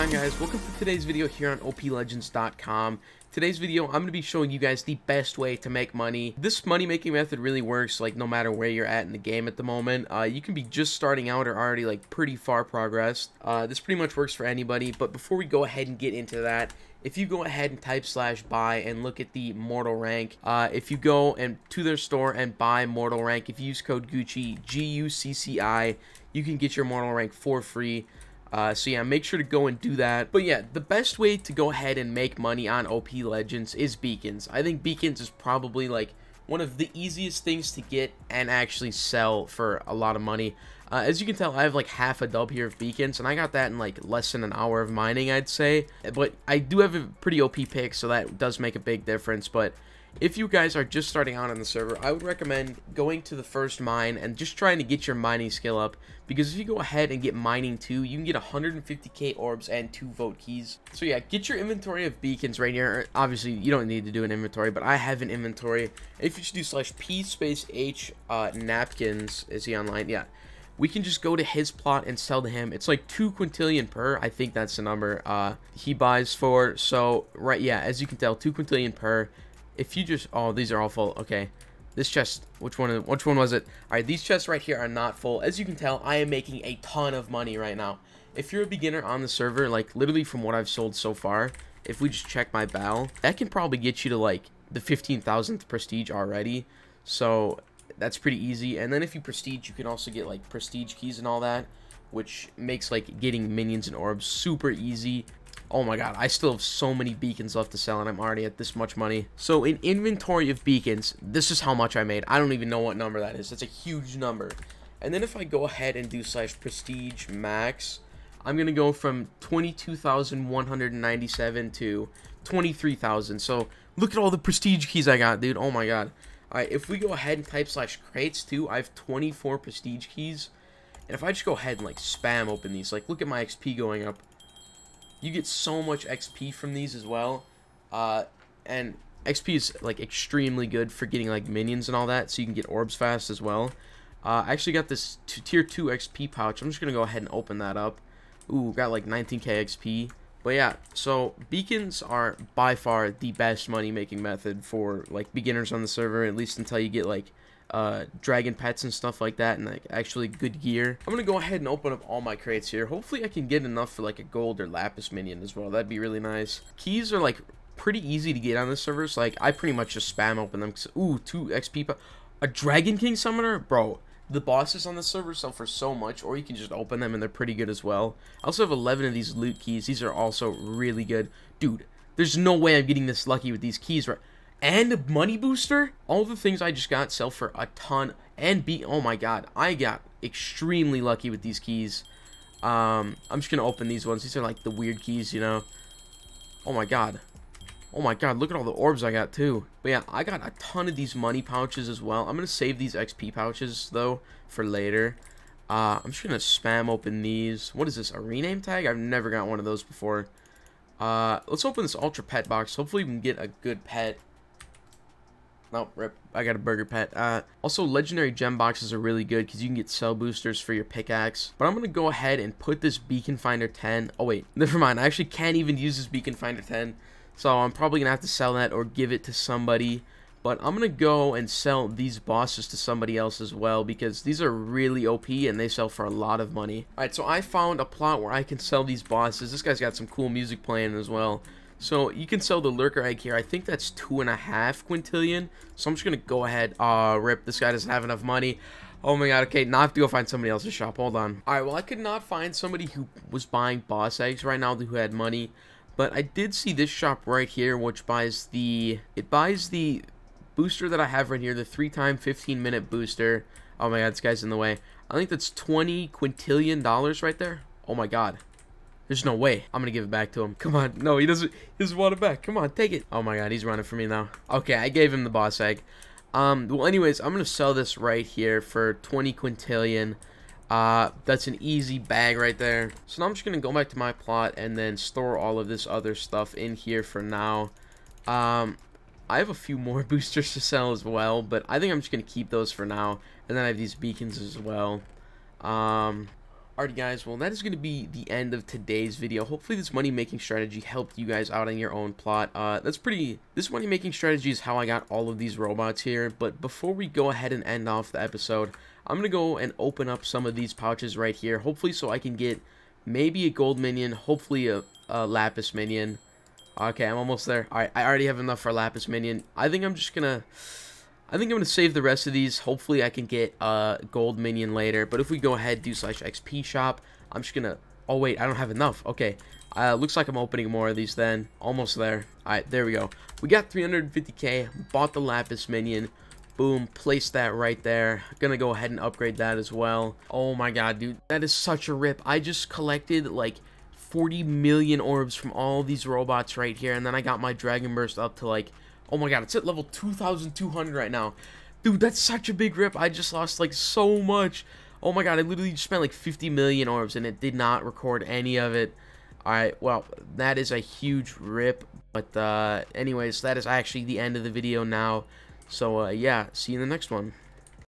on guys? Welcome to today's video here on OPLegends.com. Today's video, I'm going to be showing you guys the best way to make money. This money making method really works like no matter where you're at in the game at the moment. Uh, you can be just starting out or already like pretty far progressed. Uh, this pretty much works for anybody, but before we go ahead and get into that, if you go ahead and type slash buy and look at the mortal rank uh, if you go and to their store and buy mortal rank if you use code gucci g-u-c-c-i you can get your mortal rank for free uh, so yeah, make sure to go and do that. But yeah, the best way to go ahead and make money on OP Legends is beacons. I think beacons is probably like one of the easiest things to get and actually sell for a lot of money. Uh, as you can tell, I have like half a dub here of beacons, and I got that in like less than an hour of mining, I'd say. But I do have a pretty OP pick, so that does make a big difference. But if you guys are just starting out on the server, I would recommend going to the first mine and just trying to get your mining skill up. Because if you go ahead and get mining 2, you can get 150k orbs and 2 vote keys. So yeah, get your inventory of beacons right here. Obviously, you don't need to do an inventory, but I have an inventory. If you should do slash p space h uh, napkins, is he online? Yeah we can just go to his plot and sell to him. It's like two quintillion per. I think that's the number uh, he buys for. So, right, yeah, as you can tell, two quintillion per if you just oh these are all full. Okay. This chest which one which one was it? All right these chests right here are not full. As you can tell i am making a ton of money right now. If you're a beginner on the server like literally from what i've sold so far if we just check my bal that can probably get you to like the 15,000th prestige already. So that's pretty easy. And then if you prestige you can also get like prestige keys and all that which makes like getting minions and orbs super easy Oh my god, I still have so many beacons left to sell and I'm already at this much money. So in inventory of beacons, this is how much I made. I don't even know what number that is. That's a huge number. And then if I go ahead and do slash prestige max, I'm going to go from 22,197 to 23,000. So look at all the prestige keys I got, dude. Oh my god. Alright, if we go ahead and type slash crates too, I have 24 prestige keys. And if I just go ahead and like spam open these, like look at my XP going up. You get so much XP from these as well. Uh, and XP is like extremely good for getting like minions and all that, so you can get orbs fast as well. Uh, I actually got this tier 2 XP pouch. I'm just going to go ahead and open that up. Ooh, got like 19k XP. But yeah, so beacons are by far the best money making method for like beginners on the server, at least until you get like uh, dragon pets and stuff like that and like actually good gear. I'm gonna go ahead and open up all my crates here. Hopefully I can get enough for like a gold or lapis minion as well. That'd be really nice. Keys are like pretty easy to get on this server. So like I pretty much just spam open them. Ooh, two XP. A Dragon King summoner? Bro, the bosses on the server sell for so much, or you can just open them and they're pretty good as well. I also have 11 of these loot keys. These are also really good. Dude, there's no way I'm getting this lucky with these keys right and money booster all the things i just got sell for a ton. And be oh my god i got extremely lucky with these keys. Um i'm just gonna open these ones. These are like the weird keys you know? Oh my god. Oh my god look at all the orbs i got too. But yeah i got a ton of these money pouches as well. I'm gonna save these xp pouches though for later. Uh i'm just gonna spam open these. What is this a rename tag? I've never got one of those before. Uh let's open this ultra pet box. Hopefully we can get a good pet Nope, rip. I got a burger pet. Uh, also, legendary gem boxes are really good because you can get sell boosters for your pickaxe. But I'm going to go ahead and put this beacon finder 10. Oh, wait. Never mind. I actually can't even use this beacon finder 10. So I'm probably going to have to sell that or give it to somebody. But I'm going to go and sell these bosses to somebody else as well because these are really OP and they sell for a lot of money. Alright, so I found a plot where I can sell these bosses. This guy's got some cool music playing as well. So you can sell the lurker egg here. I think that's two and a half quintillion. So I'm just gonna go ahead. Uh, rip. This guy doesn't have enough money. Oh my god. Okay, now I have to go find somebody else's shop. Hold on. All right. Well, I could not find somebody who was buying boss eggs right now who had money, but I did see this shop right here, which buys the it buys the booster that I have right here, the three time 15 minute booster. Oh my god, this guy's in the way. I think that's 20 quintillion dollars right there. Oh my god. There's no way. I'm gonna give it back to him. Come on. No, he doesn't. He doesn't want it back. Come on, take it. Oh my god, he's running for me now. Okay, I gave him the boss egg. Um, well, anyways, I'm gonna sell this right here for 20 quintillion. Uh, that's an easy bag right there. So now I'm just gonna go back to my plot and then store all of this other stuff in here for now. Um, I have a few more boosters to sell as well, but I think I'm just gonna keep those for now. And then I have these beacons as well. Um, Alright guys, well that is going to be the end of today's video. Hopefully this money making strategy helped you guys out on your own plot. Uh, that's pretty, this money making strategy is how I got all of these robots here. But before we go ahead and end off the episode, I'm going to go and open up some of these pouches right here. Hopefully so I can get maybe a gold minion, hopefully a, a lapis minion. Okay, I'm almost there. Alright, I already have enough for lapis minion. I think I'm just going to... I think I'm going to save the rest of these. Hopefully I can get a gold minion later. But if we go ahead, do slash XP shop, I'm just going to... Oh, wait, I don't have enough. Okay. Uh, looks like I'm opening more of these then. Almost there. Alright, there we go. We got 350k. Bought the Lapis minion. Boom. Place that right there. Gonna go ahead and upgrade that as well. Oh my god, dude. That is such a rip. I just collected, like... 40 million orbs from all these robots right here and then I got my Dragon Burst up to like Oh my god, it's at level 2,200 right now. Dude, that's such a big rip. I just lost, like, so much. Oh my god, I literally just spent, like, 50 million orbs, and it did not record any of it. Alright, well, that is a huge rip. But, uh, anyways, that is actually the end of the video now. So, uh, yeah, see you in the next one.